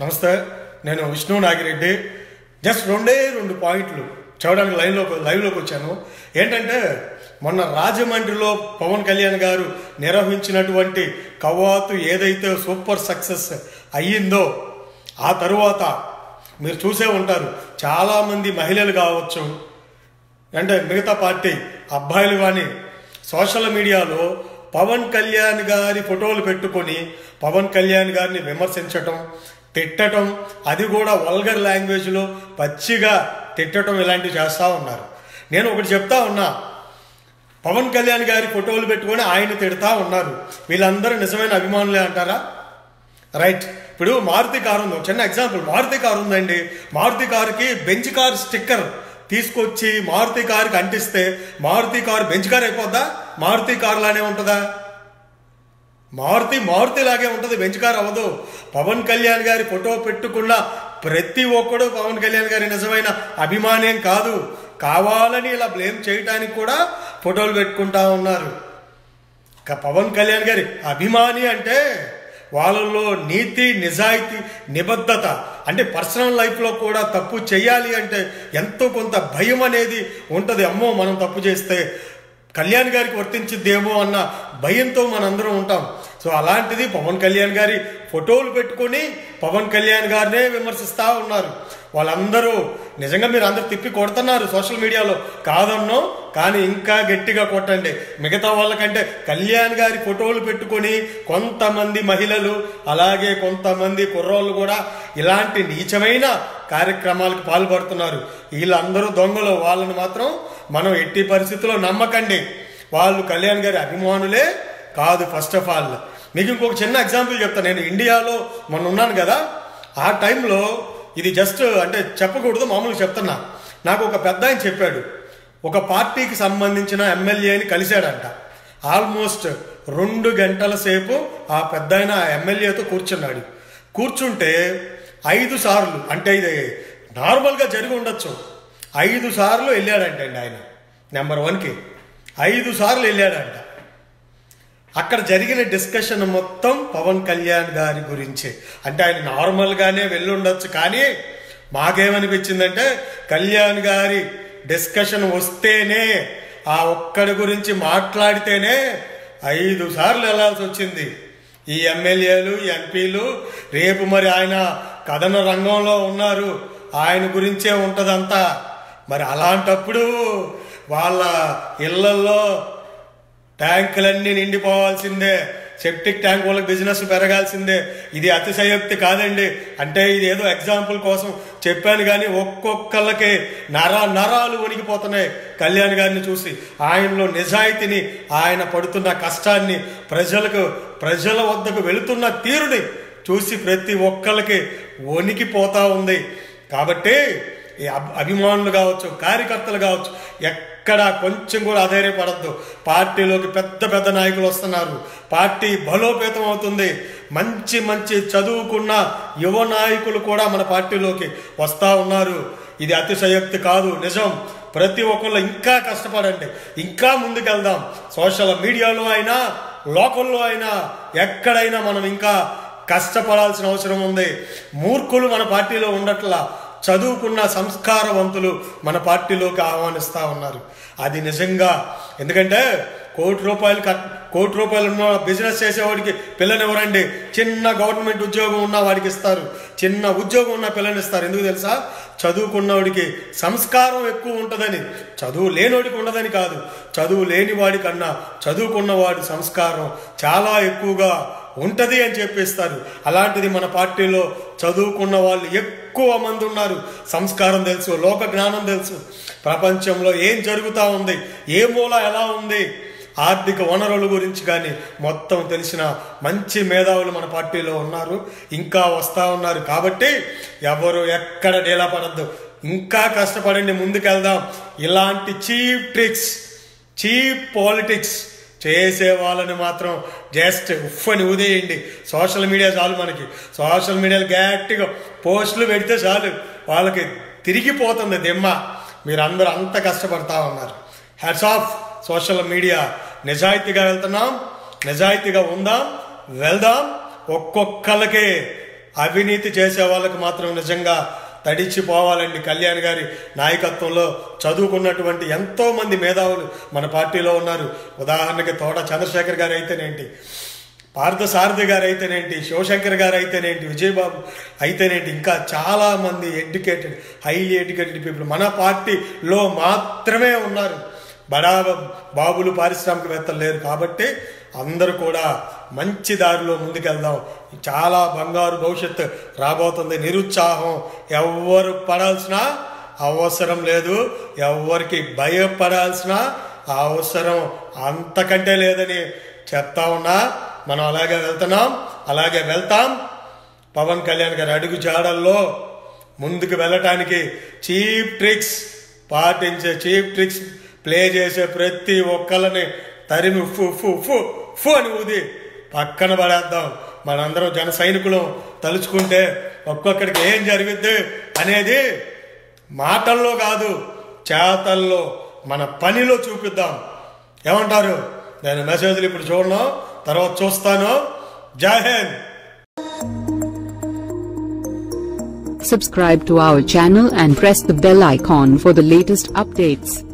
నమస్తే నేను విష్ణు నాగిరెడ్డి. జస్ట్ రెండే రెండు పాయింట్లు చూడడానికి లైన్లో లైవ్లోకి వచ్చాను. ఏంటంటే మొన్న రాజమండ్రిలో పవన్ కళ్యాణ్ గారు నిర్వహించినటువంటి కవాతు ఏదైతే సూపర్ సక్సెస్ అయ్యిందో ఆ తరువాత మీరు చూసే ఉంటారు చాలామంది మహిళలు కావచ్చు అంటే మిగతా పార్టీ అబ్బాయిలు కానీ సోషల్ మీడియాలో పవన్ కళ్యాణ్ గారి ఫోటోలు పెట్టుకొని పవన్ కళ్యాణ్ గారిని విమర్శించటం తిట్టడం అది కూడా వల్గర్ లాంగ్వేజ్లో పచ్చిగా తిట్టటం ఇలాంటివి చేస్తూ ఉన్నారు. నేను ఒకటి చెప్తా ఉన్నా. పవన్ కళ్యాణ్ గారి ఫోటోలు పెట్టుకొని ఆయన తిడతా ఉన్నారు. వీళ్ళందరూ నిజమైన అభిమానులే అంటారా? రైట్. ఇప్పుడు మారుతి కారు ఉంది. చిన్న ఎగ్జాంపుల్. మారుతి కారు ఉందండి. మారుతి కారుకి బెంచ్ కార్ స్టిక్కర్ తీసుకొచ్చి మారుతి కారుకి అంటిస్తే మారుతి కారు బెంచ్ కార్ అయిపోద్దా? మారుతి కారులానే ఉంటుందా? మారుతి మారుతి లాగే ఉంటుంది బెంచ్ అవ్వదు. పవన్ కళ్యాణ్ గారి ఫోటో పెట్టుకున్న ప్రతి ఒక్కడు పవన్ కళ్యాణ్ గారి నిజమైన అభిమానేం కాదు. కావాలని ఇలా బ్లేమ్ చేయడానికి కూడా ఫోటోలు పెట్టుకుంటా ఉన్నారు. ఇక పవన్ కళ్యాణ్ గారి అభిమాని అంటే వాళ్ళల్లో నీతి నిజాయితీ నిబద్ధత అంటే పర్సనల్ లైఫ్లో కూడా తప్పు చేయాలి అంటే ఎంతో కొంత భయం అనేది ఉంటుంది. అమ్మో మనం తప్పు చేస్తే కళ్యాణ్ గారికి వర్తించిద్దేమో అన్న భయంతో మనందరం ఉంటాం. సో అలాంటిది పవన్ కళ్యాణ్ గారి ఫోటోలు పెట్టుకొని పవన్ కళ్యాణ్ గారినే విమర్శిస్తూ ఉన్నారు. వాళ్ళందరూ నిజంగా మీరు అందరు తిప్పి కొడుతున్నారు సోషల్ మీడియాలో. కాదన్నో కానీ ఇంకా గట్టిగా కొట్టండి. మిగతా వాళ్ళకంటే కళ్యాణ్ గారి ఫోటోలు పెట్టుకొని కొంతమంది మహిళలు అలాగే కొంతమంది కుర్రోళ్ళు కూడా ఇలాంటి నీచమైన కార్యక్రమాలకు పాల్పడుతున్నారు. వీళ్ళందరూ దొంగలు. వాళ్ళని మాత్రం మనం ఎట్టి పరిస్థితుల్లో నమ్మకండి. వాళ్ళు కళ్యాణ్ గారి అభిమానులే కాదు ఫస్ట్ ఆఫ్ ఆల్ మీకు ఇంకొక చిన్న ఎగ్జాంపుల్ చెప్తాను నేను ఇండియాలో మొన్న ఉన్నాను కదా. ఆ టైంలో ఇది జస్ట్ అంటే చెప్పకూడదు మామూలుగా చెప్తున్నా. నాకు ఒక పెద్ద ఆయన చెప్పాడు. ఒక పార్టీకి సంబంధించిన ఎమ్మెల్యేని కలిశాడంట. ఆల్మోస్ట్ రెండు గంటల సేపు ఆ పెద్ద ఆయన ఎమ్మెల్యేతో కూర్చున్నాడు. కూర్చుంటే ఐదు సార్లు అంటే ఇది నార్మల్గా జరిగి ఉండొచ్చు. ఐదు సార్లు వెళ్ళాడంటండి ఆయన. నెంబర్ వన్కి ఐదు సార్లు వెళ్ళాడంట. అక్కడ జరిగిన డిస్కషన్ మొత్తం పవన్ కళ్యాణ్ గారి గురించే. అంటే ఆయన నార్మల్గానే వెళ్ళుండొచ్చు కానీ మాకేమనిపించిందంటే కళ్యాణ్ గారి డిస్కషన్ వస్తేనే ఆ ఒక్కడి గురించి మాట్లాడితేనే ఐదు సార్లు వెళ్ళాల్సి వచ్చింది. ఈ ఎమ్మెల్యేలు ఎంపీలు రేపు మరి ఆయన కథన రంగంలో ఉన్నారు. ఆయన గురించే ఉంటుందంతా. మరి అలాంటప్పుడు వాళ్ళ ఇళ్ళల్లో ట్యాంకులన్నీ నిండిపోవాల్సిందే. సెప్టిక్ ట్యాంక్ వాళ్ళకి బిజినెస్ పెరగాల్సిందే. ఇది అతిశయోక్తి కాదండి. అంటే ఇది ఏదో ఎగ్జాంపుల్ కోసం చెప్పాను కానీ ఒక్కొక్కళ్ళకి నర నరాలు వణికిపోతున్నాయి కళ్యాణ్ గారిని చూసి. ఆయనలో నిజాయితీని ఆయన పడుతున్న కష్టాన్ని ప్రజలకు ప్రజల వద్దకు వెళుతున్న తీరుని చూసి ప్రతి ఒక్కళ్ళకి వణికిపోతూ ఉంది. కాబట్టి అభిమానులు కావచ్చు కార్యకర్తలు కావచ్చు ఎక్కడ కొంచెం కూడా అధైర్యపడద్దు. పార్టీలోకి పెద్ద పెద్ద నాయకులు వస్తున్నారు. పార్టీ బలోపేతం అవుతుంది. మంచి మంచి చదువుకున్న యువ నాయకులు కూడా మన పార్టీలోకి వస్తూ ఉన్నారు. ఇది అతిశయోక్తి కాదు. నిజం. ప్రతి ఒక్కళ్ళు ఇంకా కష్టపడండి. ఇంకా ముందుకెళ్దాం. సోషల్ మీడియాలో అయినా లోకల్లో అయినా ఎక్కడైనా మనం ఇంకా కష్టపడాల్సిన అవసరం ఉంది. మూర్ఖులు మన పార్టీలో ఉండట్లా. చదువుకున్న సంస్కారవంతులు మన పార్టీలోకి ఆహ్వానిస్తూ ఉన్నారు. అది నిజంగా. ఎందుకంటే కోటి రూపాయలు కట్ కోటి రూపాయలు ఉన్న బిజినెస్ చేసేవాడికి పిల్లని ఎవరండి? చిన్న గవర్నమెంట్ ఉద్యోగం ఉన్న వాడికి ఇస్తారు. చిన్న ఉద్యోగం ఉన్న పిల్లని ఇస్తారు. ఎందుకు తెలుసా? చదువుకున్నవాడికి సంస్కారం ఎక్కువ ఉంటుందని. చదువు లేనివాడికి ఉండదని కాదు. చదువు లేని వాడికన్నా చదువుకున్నవాడి సంస్కారం చాలా ఎక్కువగా ఉంటుంది అని చెప్పిస్తారు. అలాంటిది మన పార్టీలో చదువుకున్న వాళ్ళు ఎక్కువ మంది ఉన్నారు. సంస్కారం తెలుసు లోక జ్ఞానం తెలుసు. ప్రపంచంలో ఏం జరుగుతూ ఉంది? ఏ మూల ఎలా ఉంది? ఆర్థిక వనరుల గురించి కానీ మొత్తం తెలిసిన మంచి మేధావులు మన పార్టీలో ఉన్నారు. ఇంకా వస్తూ ఉన్నారు. కాబట్టి ఎవరు ఎక్కడ డేలా పడద్దు. ఇంకా కష్టపడండి ముందుకెళ్దాం. ఇలాంటి చీప్ ట్రిక్స్ చీప్ పాలిటిక్స్ చేసే వాళ్ళని మాత్రం జస్ట్ ఉఫ్ అని ఉదేయండి సోషల్ మీడియా చాలు మనకి. సోషల్ మీడియాలో గట్టిగా పోస్టులు పెడితే చాలు. వాళ్ళకి తిరిగిపోతుంది దిమ్మ. మీరందరూ అంత కష్టపడతా ఉన్నారు. Hats off social media. నిజాయితీగా వెళ్తున్నాం. నిజాయితీగా ఉందాం. వెళ్దాం. ఒక్కొక్కళ్ళకి అవినీతి చేసే వాళ్ళకి మాత్రం నిజంగా తడిచిపోవాలండి కళ్యాణ్ గారి నాయకత్వంలో చదువుకున్నటువంటి ఎంతో మంది మేధావులు మన పార్టీలో ఉన్నారు. ఉదాహరణకి తోట చంద్రశేఖర్ గారు అయితేనేంటి పార్థసారథి గారు అయితేనేంటి శివశంకర్ గారు అయితేనేంటి విజయబాబు అయితేనేంటి? ఇంకా చాలామంది ఎడ్యుకేటెడ్ హైలీ ఎడ్యుకేటెడ్ పీపుల్ మన పార్టీలో మాత్రమే ఉన్నారు. బడా బాబులు పారిశ్రామికవేత్తలు లేరు కాబట్టి అందరూ కూడా మంచి దారిలో ముందుకెళ్దాం. చాలా బంగారు భవిష్యత్తు రాబోతుంది. నిరుత్సాహం ఎవ్వరు పడాల్సిన అవసరం లేదు. ఎవరికి భయపడాల్సిన అవసరం అంతకంటే లేదని చెప్తా ఉన్నా. మనం అలాగే వెళ్తున్నాం. అలాగే వెళ్తాం. పవన్ కళ్యాణ్ గారి అడుగు జాడల్లో ముందుకు వెళ్ళటానికి చీప్ ట్రిక్స్ పాటించే చీప్ ట్రిక్స్ ప్లే చేసే ప్రతి ఒక్కళ్ళని తరిమి ఫు ఫు ఫు ఫు అని ఊది. పక్కన పడేద్దాం. మనందరం జన సైనికులు తలుచుకుంటే ఒక్కొక్కడికి ఏం జరిగిద్ది అనేది మాటల్లో కాదు చేతల్లో మన పనిలో చూపిద్దాం. ఏమంటారు? నేను మెసేజ్లు ఇప్పుడు చూడను తర్వాత చూస్తాను. జై Hind! Subscribe to our channel and press the bell icon for the latest updates.